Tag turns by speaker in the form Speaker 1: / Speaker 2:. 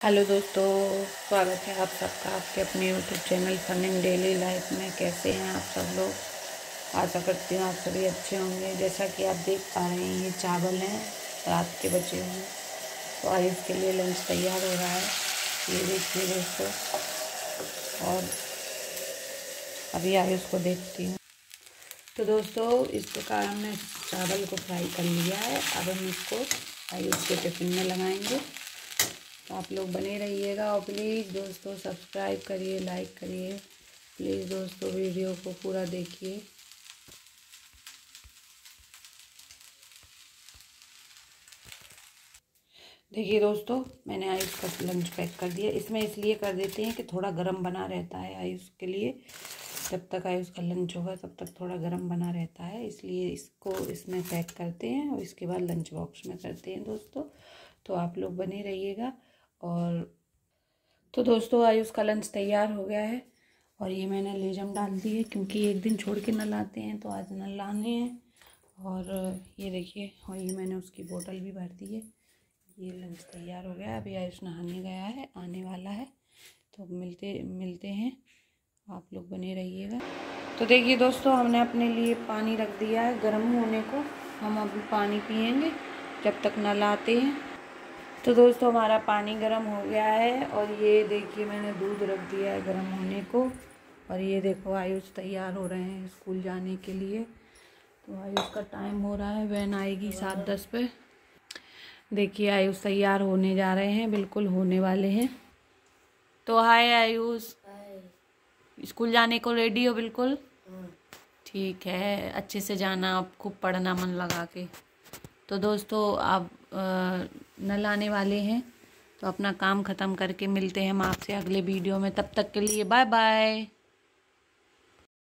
Speaker 1: Hello दोस्तों, स्वागत है आप सबका आपके अपने YouTube channel funning daily life में। कैसे हैं आप सब लोग? आशा करती हूँ आप सभी अच्छे होंगे। जैसा कि आप देख पा रहे हैं, ये चावल हैं, रात के बचे हुए तो आयुष के लिए लंच तैयार हो रहा है। ये देखिए दोस्तों। और अभी आयुष को देखती हूँ। तो दोस्तों इस प्रकार हमने चावल को फ्राई कर लिया है। अब हम इसको आयुष के टिफ़िन में लगाएँगे। तो आप लोग बने रहिएगा और प्लीज़ दोस्तों सब्सक्राइब करिए लाइक करिए। प्लीज़ दोस्तों वीडियो को पूरा देखिए। देखिए दोस्तों, मैंने आयुष का लंच पैक कर दिया। इसमें इसलिए कर देते हैं कि थोड़ा गर्म बना रहता है आयुष के लिए। जब तक आयुष का लंच होगा, तब तक थोड़ा गर्म बना रहता है। इसलिए इसको इसमें पैक करते हैं और इसके बाद लंच बॉक्स में करते हैं दोस्तों। तो आप लोग बने रहिएगा। और तो दोस्तों आयुष का लंच तैयार हो गया है और ये मैंने लेजम डाल दी है क्योंकि एक दिन छोड़ के न लाते हैं तो आज नल लाने हैं। और ये देखिए, और ये मैंने उसकी बोतल भी भर दी है। ये लंच तैयार हो गया अभी आयुष नहाने गया है, आने वाला है। तो मिलते मिलते हैं। आप लोग बने रहिएगा। तो देखिए दोस्तों, हमने अपने लिए पानी रख दिया है गर्म होने को। हम अभी पानी पियेंगे जब तक न लाते हैं। तो दोस्तों हमारा पानी गर्म हो गया है और ये देखिए मैंने दूध रख दिया है गर्म होने को। और ये देखो आयुष तैयार हो रहे हैं स्कूल जाने के लिए। तो आयुष का टाइम हो रहा है वैन आएगी सात दस पे। देखिए आयुष तैयार होने जा रहे हैं बिल्कुल होने वाले हैं। तो हाय आयुष। स्कूल जाने को रेडी हो बिल्कुल? ठीक है अच्छे से जाना आप खूब पढ़ना मन लगा के। तो दोस्तों, आप नल आने वाले हैं तो अपना काम ख़त्म करके मिलते हैं हम आपसे अगले वीडियो में। तब तक के लिए बाय बाय